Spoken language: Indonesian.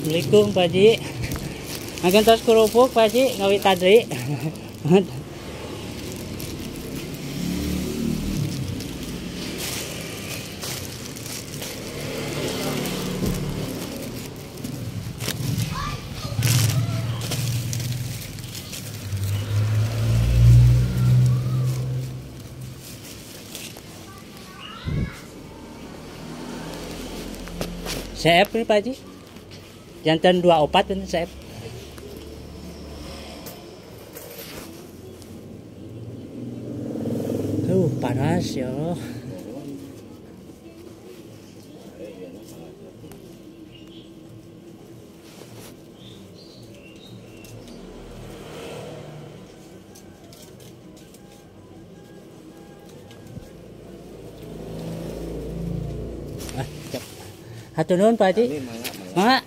Assalamualaikum Pak Haji. Agen tos kerupuk Pak Haji ngawi tadri. Sep ini Pak Haji. Jantan dua opat ini sep. Tuh panas ya Allah. Ah. Hatur nuhun Pak Haji. Mak,